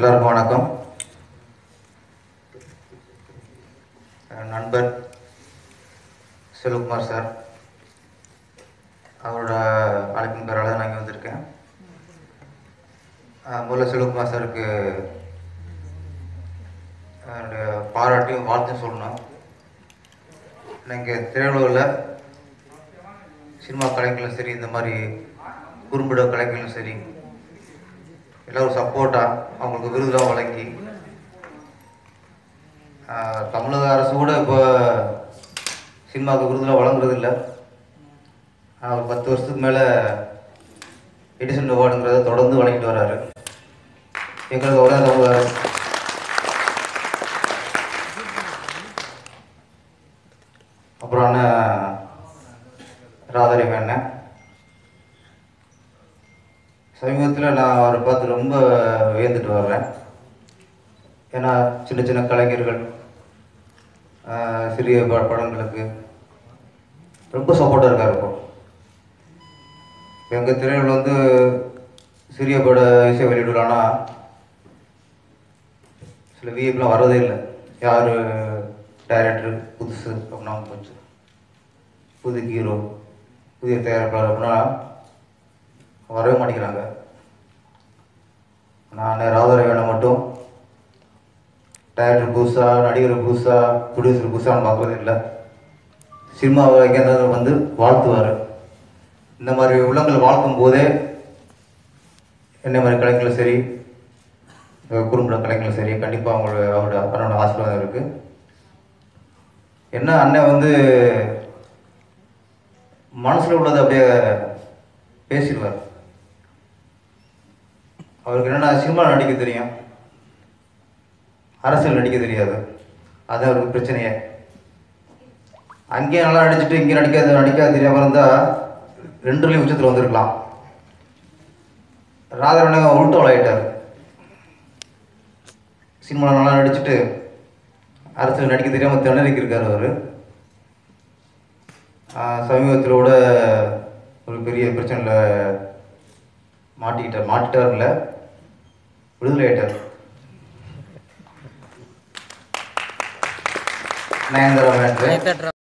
எல்லாருக்கும் வணக்கம். நண்பர் செல்வகுமார் சார். அவரோட அழைப்பின் பேரால் தான் நாங்கள் வந்திருக்கேன். முதல்ல செல்வகுமார் சாருக்கு என்னுடைய பாராட்டியும் வாழ்த்தும் சொல்லணும். நீங்கள் திரையுலகில் சினிமா கலைஞர்களும் சரி இந்த மாதிரி குறும்பிட கலைஞர்களும் சரி எல்லோரும் சப்போர்ட்டாக அவங்களுக்கு விருதுலாம் வழங்கி தமிழக அரசு கூட இப்போ சினிமாவுக்கு விருதுலாம் வழங்குறது இல்லை ஒரு பத்து வருஷத்துக்கு மேலே எடிசன் அவார்டுங்கிறத தொடர்ந்து வழங்கிட்டு வர்றாரு எங்களுக்கு ஒரே தமிழக அரசு அப்புறம் அண்ணன் ராதாரவி அண்ணன் சமீபத்தில் நான் அவரை பார்த்து ரொம்ப வியந்துட்டு வர்றேன். ஏன்னா சின்ன சின்ன கலைஞர்கள் சிறிய ப படங்களுக்கு ரொம்ப சப்போர்ட்டாக இருக்கார் இப்போ. எங்கள் திரையில் வந்து சிறிய பட இசை வெளியிடலான்னா சில விஐப்லாம் வரதே இல்லை. யார்? டைரக்டர் புதுசு அப்படின்னா போச்சு புது ஹீரோ புதிய தயாரிப்பாளர் அப்படின்னா வரவே மாட்டேங்கிறாங்க நான் ராதாரவியனை மட்டும். டைரக்டர் புதுசாக நடிகர் புதுசாக ப்ரொடியூசர் புதுசாக பார்க்குறது இல்லை. சினிமாவை எங்கேயாவது வந்து வாழ்த்துவார். இந்த மாதிரி உள்ளங்கள் வாழ்த்தும் போதே என்ன மாதிரி கலைஞர்களும் சரி குறும்பட கலைஞர்களும் சரி கண்டிப்பாக அவங்களோட அவரோட அப்பனோட ஆசீர்வாதம் இருக்குது என்ன அண்ணன் வந்து மனசில் உள்ளதை அப்படியே பேசிடுவார். அவருக்கு என்னென்னா சினிமா நடிக்க தெரியும். அரசியல் நடிக்க தெரியாது. அது அவருக்கு பிரச்சனையே. அங்கேயே நல்லா நடிச்சுட்டு இங்கே நடிக்காத நடிக்காது தெரியாமல் இருந்தால் ரெண்டுலேயும் உச்சத்தில் வந்திருக்கலாம். ராதாரண்ணன் உள்டோல் ஆகிட்டார் சினிமாவில் நல்லா நடிச்சுட்டு அரசியல் நடிக்க தெரியாமல் திணறிக்கு இருக்கார் அவர். சமீபத்தில் கூட ஒரு பெரிய பிரச்சனையில் மாட்டிக்கிட்டார். மாட்டிட்டார் இல்லை. விடுதலை ஆயிட்டார். நயன்தாரா